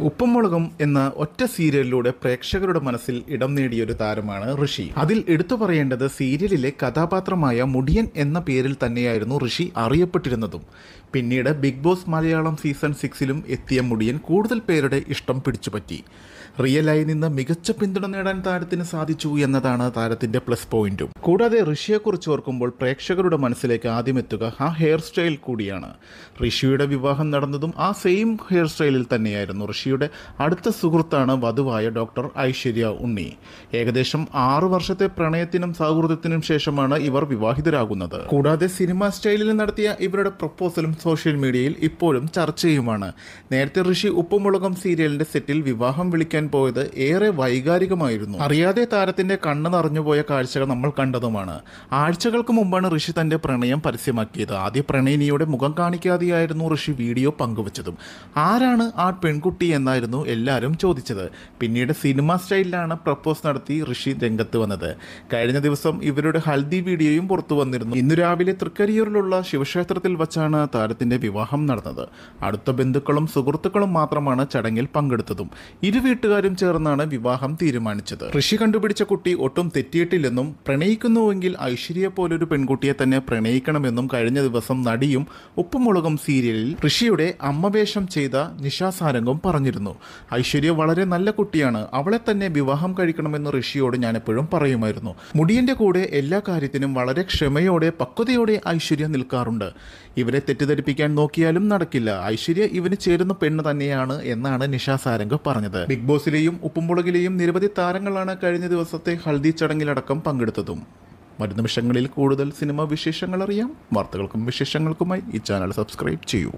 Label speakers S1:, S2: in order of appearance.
S1: ഉപ്പുമുളകും എന്ന ഒറ്റ സീരിയലിലൂടെ പ്രേക്ഷകരുടെ മനസ്സിൽ ഇടം നേടിയ ഒരു താരമാണ് ഋഷി. അതിൽ എടുത്തു പറയേണ്ടത് സീരിയലിലെ കഥാപാത്രമായ മുടിയൻ എന്ന പേരിൽ തന്നെയായിരുന്നു ഋഷി അറിയപ്പെട്ടിരുന്നതും. പിന്നീട് ബിഗ് ബോസ് മലയാളം സീസൺ സിക്സിലും എത്തിയ മുടിയൻ കൂടുതൽ പേരുടെ ഇഷ്ടം പിടിച്ചുപറ്റി. റിയലായി നിന്ന് മികച്ച പിന്തുണ നേടാൻ താരത്തിന് സാധിച്ചു എന്നതാണ് താരത്തിന്റെ പ്ലസ് പോയിന്റും. കൂടാതെ ഋഷിയെക്കുറിച്ച് ഓർക്കുമ്പോൾ പ്രേക്ഷകരുടെ മനസ്സിലേക്ക് ആദ്യം എത്തുക ആ ഹെയർ സ്റ്റൈൽ കൂടിയാണ്. ഋഷിയുടെ വിവാഹം നടന്നതും ആ സെയിം ഹെയർ സ്റ്റൈലിൽ തന്നെയായിരുന്നു. ഋഷിയുടെ അടുത്ത സുഹൃത്താണ് വധുവായ ഡോക്ടർ ഐശ്വര്യ ഉണ്ണി. ഏകദേശം ആറു വർഷത്തെ പ്രണയത്തിനും സൗഹൃദത്തിനും ശേഷമാണ് ഇവർ വിവാഹിതരാകുന്നത്. കൂടാതെ സിനിമ സ്റ്റൈലിൽ നടത്തിയ ഇവരുടെ പ്രപ്പോസലും സോഷ്യൽ മീഡിയയിൽ ഇപ്പോഴും ചർച്ചയുമാണ്. നേരത്തെ ഋഷി ഉപ്പുമുളകം സീരിയലിന്റെ സെറ്റിൽ വിവാഹം വിളിക്കാൻ പോയത് ഏറെ വൈകാരികമായിരുന്നു. അറിയാതെ താരത്തിന്റെ കണ്ണ് നിറഞ്ഞുപോയ കാഴ്ചകൾ നമ്മൾ കണ്ടതുമാണ്. ആഴ്ചകൾക്ക് മുമ്പാണ് ഋഷി തന്റെ പ്രണയം പരസ്യമാക്കിയത്. ആദ്യ പ്രണയിനിയുടെ മുഖം കാണിക്കാതെയായിരുന്നു ഋഷി വീഡിയോ പങ്കുവച്ചതും. ആരാണ് ആ പെൺകുട്ടി എന്നായിരുന്നു എല്ലാവരും ചോദിച്ചത്. പിന്നീട് സിനിമ സ്റ്റൈലിലാണ് പ്രപ്പോസ് നടത്തി ഋഷി രംഗത്ത് വന്നത്. കഴിഞ്ഞ ദിവസം ഇവരുടെ ഹൽദി വീഡിയോയും പുറത്തു വന്നിരുന്നു. ഇന്ന് രാവിലെ തൃക്കരിയൂരിലുള്ള ശിവക്ഷേത്രത്തിൽ വച്ചാണ് താരത്തിന്റെ വിവാഹം നടന്നത്. അടുത്ത ബന്ധുക്കളും സുഹൃത്തുക്കളും മാത്രമാണ് ചടങ്ങിൽ പങ്കെടുത്തതും. ഇരു വീട്ടുകാരും ചേർന്നാണ് വിവാഹം തീരുമാനിച്ചത്. ഋഷി കണ്ടുപിടിച്ച കുട്ടി ഒട്ടും തെറ്റിയിട്ടില്ലെന്നും പ്രണയിക്കുന്നുവെങ്കിൽ ഐശ്വര്യ പോലൊരു പെൺകുട്ടിയെ തന്നെ പ്രണയിക്കണമെന്നും കഴിഞ്ഞ ദിവസം നടിയും ഉപ്പുമുളകും സീരിയലിൽ ഋഷിയുടെ അമ്മവേഷം ചെയ്ത നിഷാ സാരംഗം പറഞ്ഞിരുന്നു. ഐശ്വര്യ വളരെ നല്ല കുട്ടിയാണ്. അവളെ തന്നെ വിവാഹം കഴിക്കണമെന്ന് ഋഷിയോട് ഞാൻ എപ്പോഴും പറയുമായിരുന്നു. മുടിയന്റെ കൂടെ എല്ലാ കാര്യത്തിനും വളരെ ക്ഷമയോടെ പക്വതയോടെ ഐശ്വര്യ നിൽക്കാറുണ്ട്. ഇവരെ തെറ്റിദ്ധരിപ്പിക്കാൻ നോക്കിയാലും നടക്കില്ല. ഐശ്വര്യ ഇവന് ചേരുന്ന പെണ്ണ് തന്നെയാണ് എന്നാണ് നിഷ സാരംഗ് പറഞ്ഞത്. ബിഗ് ബോസിലെയും ഉപ്പുമുളകിലെയും നിരവധി താരങ്ങളാണ് കഴിഞ്ഞ ദിവസത്തെ ഹൽദി ചടങ്ങിലടക്കം പങ്കെടുത്തതും. വരും നിമിഷങ്ങളിൽ കൂടുതൽ സിനിമ വിശേഷങ്ങൾ അറിയാം. വാർത്തകൾക്കും വിശേഷങ്ങൾക്കുമായി ഈ ചാനൽ സബ്സ്ക്രൈബ് ചെയ്യൂ.